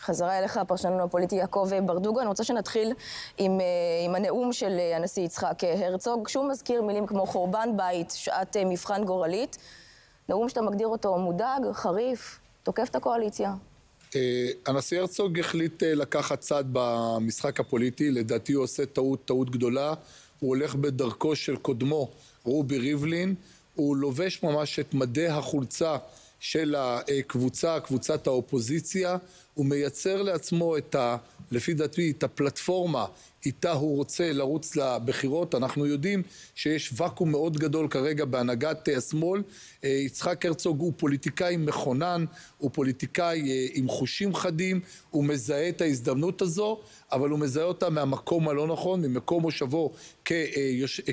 חזרה אליך, הפרשן הפוליטי יעקב ברדוגו. אני רוצה שנתחיל עם, עם הנאום של הנשיא יצחק הרצוג, כשהוא מזכיר מילים כמו חורבן בית, שעת מבחן גורלית. נאום שאתה מגדיר אותו מודאג, חריף, תוקף את הקואליציה. הנשיא הרצוג החליט לקחת צד במשחק הפוליטי, לדעתי הוא עושה טעות, טעות גדולה. הוא הולך בדרכו של קודמו, רובי ריבלין. הוא לובש ממש את מדי החולצה של הקבוצה, קבוצת האופוזיציה. הוא מייצר לעצמו את ה... לפי דעתי, את הפלטפורמה איתה הוא רוצה לרוץ לבחירות. אנחנו יודעים שיש ואקום מאוד גדול כרגע בהנהגת השמאל. יצחק הרצוג הוא פוליטיקאי מכונן, הוא פוליטיקאי עם חושים חדים, הוא מזהה את ההזדמנות הזו, אבל הוא מזהה אותה מהמקום הלא נכון, ממקום מושבו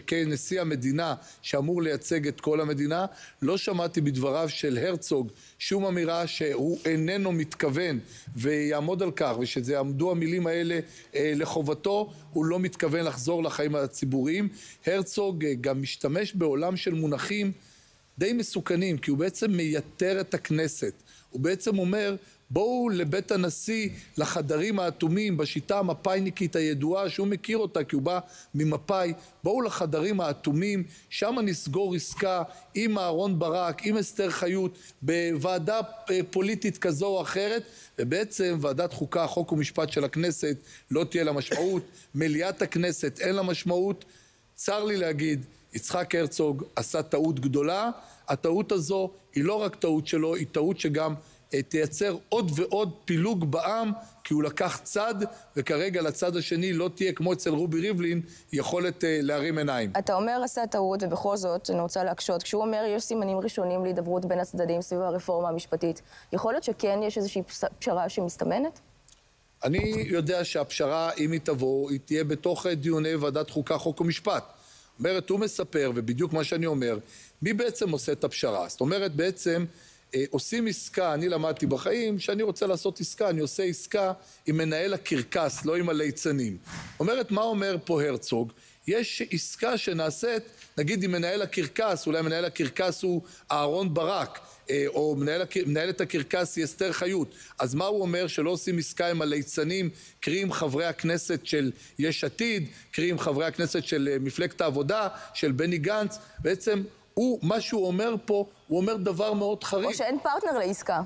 כנשיא המדינה שאמור לייצג את כל המדינה. לא שמעתי בדבריו של הרצוג שום אמירה שהוא איננו מתכוון ויעמוד על כך, ושזה יעמדו המילים האלה לחובתו. הוא לא מתכוון לחזור לחיים הציבוריים. הרצוג גם משתמש בעולם של מונחים די מסוכנים, כי הוא בעצם מייתר את הכנסת. הוא בעצם אומר, בואו לבית הנשיא, לחדרים האטומים, בשיטה המפאיניקית הידועה, שהוא מכיר אותה כי הוא בא ממפא"י, בואו לחדרים האטומים, שם נסגור עסקה עם אהרון ברק, עם אסתר חיות, בוועדה פוליטית כזו או אחרת, ובעצם ועדת חוקה, חוק ומשפט של הכנסת לא תהיה לה משמעות, מליאת הכנסת אין לה משמעות. צר לי להגיד, יצחק הרצוג עשה טעות גדולה. הטעות הזו היא לא רק טעות שלו, היא טעות שגם תייצר עוד ועוד פילוג בעם, כי הוא לקח צד, וכרגע לצד השני לא תהיה, כמו אצל רובי ריבלין, יכולת להרים עיניים. אתה אומר עשה טעות, ובכל זאת, אני רוצה להקשות, כשהוא אומר יש סימנים ראשונים להידברות בין הצדדים סביב הרפורמה המשפטית, יכול להיות שכן יש איזושהי פשרה שמסתמנת? אני יודע שהפשרה, אם היא תבוא, היא תהיה בתוך דיוני ועדת חוקה, חוק ומשפט. זאת אומרת, הוא מספר, ובדיוק מה שאני אומר, מי בעצם עושה את הפשרה? זאת אומרת, בעצם עושים עסקה, אני למדתי בחיים, שאני רוצה לעשות עסקה, אני עושה עסקה עם מנהל הקרקס, לא עם הליצנים. אומרת, מה אומר פה הרצוג? יש עסקה שנעשית, נגיד עם מנהל הקרקס, אולי מנהל הקרקס הוא אהרון ברק, או מנהל, מנהלת הקרקס היא אסתר חיות. אז מה הוא אומר? שלא עושים עסקה עם הליצנים, קרי עם חברי הכנסת של יש עתיד, קרי עם חברי הכנסת של מפלגת העבודה, של בני גנץ, בעצם הוא, מה שהוא אומר פה, הוא אומר דבר מאוד חריף. או שאין פרטנר לעסקה,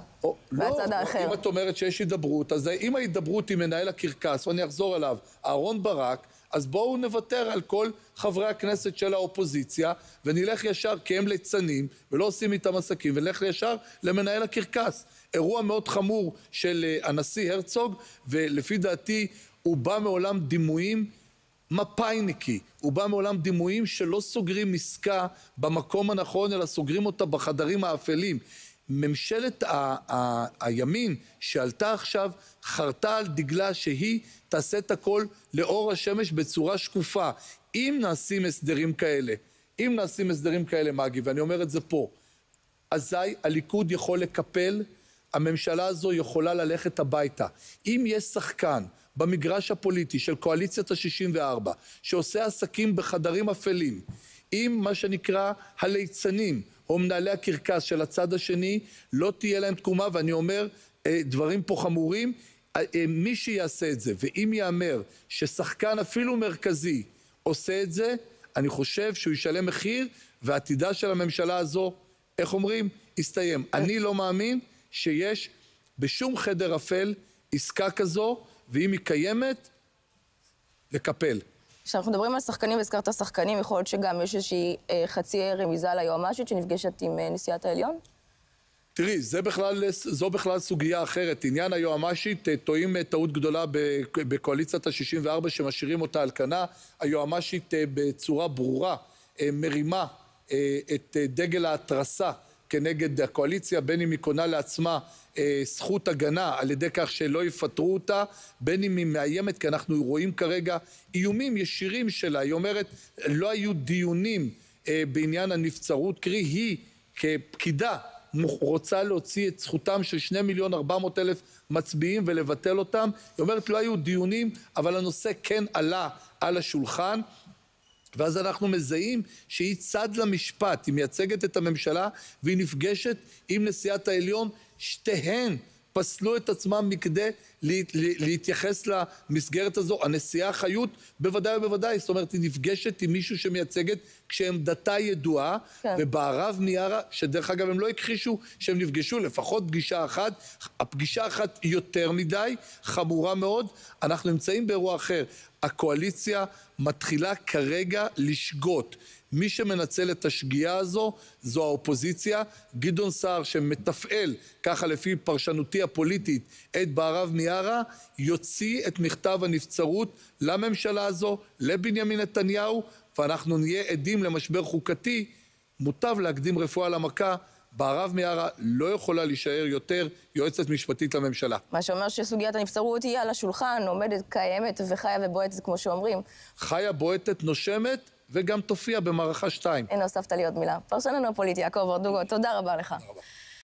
מהצד האחר. לא, אם את אומרת שיש הידברות, אז אם ההידברות עם מנהל הקרקס, ואני אחזור עליו, אהרון ברק, אז בואו נוותר על כל חברי הכנסת של האופוזיציה, ונלך ישר, כי הם ליצנים, ולא עושים איתם עסקים, ונלך ישר למנהל הקרקס. אירוע מאוד חמור של הנשיא הרצוג, ולפי דעתי הוא בא מעולם דימויים מפאיניקי. הוא בא מעולם דימויים שלא סוגרים עסקה במקום הנכון, אלא סוגרים אותה בחדרים האפלים. ממשלת הימין שעלתה עכשיו חרתה על דגלה שהיא תעשה את הכל לאור השמש בצורה שקופה. אם נעשים הסדרים כאלה, אם נעשים הסדרים כאלה, מגי, ואני אומר את זה פה, אזי הליכוד יכול לקפל, הממשלה הזו יכולה ללכת הביתה. אם יש שחקן במגרש הפוליטי של קואליציית ה-64, שעושה עסקים בחדרים אפלים, עם מה שנקרא הליצנים, או מנהלי הקרקס של הצד השני, לא תהיה להם תקומה, ואני אומר דברים פה חמורים, מי שיעשה את זה, ואם יאמר ששחקן אפילו מרכזי עושה את זה, אני חושב שהוא ישלם מחיר, ועתידה של הממשלה הזו, איך אומרים? יסתיים. אני לא מאמין שיש בשום חדר אפל עסקה כזו, ואם היא קיימת, לקפל. כשאנחנו מדברים על שחקנים, והזכרת שחקנים, יכול להיות שגם יש איזושהי חצי רמיזה ליועמ"שית שנפגשת עם נשיאת העליון? תראי, זה בכלל, זו בכלל סוגיה אחרת. עניין היועמ"שית, טועים טעות גדולה בקואליציית ה-64 שמשאירים אותה על כנה. היועמ"שית בצורה ברורה מרימה את דגל ההתרסה כנגד הקואליציה, בין אם היא קונה לעצמה זכות הגנה על ידי כך שלא יפטרו אותה, בין אם היא מאיימת, כי אנחנו רואים כרגע איומים ישירים שלה. היא אומרת, לא היו דיונים בעניין הנבצרות, קרי היא כפקידה רוצה להוציא את זכותם של שני מיליון ארבע מאות אלף מצביעים ולבטל אותם. היא אומרת, לא היו דיונים, אבל הנושא כן עלה על השולחן. ואז אנחנו מזהים שהיא צד למשפט, היא מייצגת את הממשלה והיא נפגשת עם נשיאת העליון, שתיהן פסלו את עצמם מכדי לה, להתייחס למסגרת הזו. הנשיאה חיות בוודאי ובוודאי, זאת אומרת, היא נפגשת עם מישהו שמייצגת כשעמדתה ידועה, כן. ובערב מיארה, שדרך אגב הם לא הכחישו שהם נפגשו, לפחות פגישה אחת, הפגישה האחת יותר מדי, חמורה מאוד, אנחנו נמצאים באירוע אחר. הקואליציה מתחילה כרגע לשגות. מי שמנצל את השגיאה הזו זו האופוזיציה. גדעון סער שמתפעל, ככה לפי פרשנותי הפוליטית, את בערב מיארה, יוציא את מכתב הנבצרות לממשלה הזו, לבנימין נתניהו, ואנחנו נהיה עדים למשבר חוקתי. מוטב להקדים רפואה למכה. בערב מיארה לא יכולה להישאר יותר יועצת משפטית לממשלה. מה שאומר שסוגיית הנבצרות היא על השולחן, עומדת, קיימת וחיה ובועטת, כמו שאומרים. חיה, בועטת, נושמת, וגם תופיע במערכה שתיים. הנה, הוספת לי עוד מילה. פרשננו הפוליטי, יעקב ארדוגו, תודה רבה לך. תודה רבה.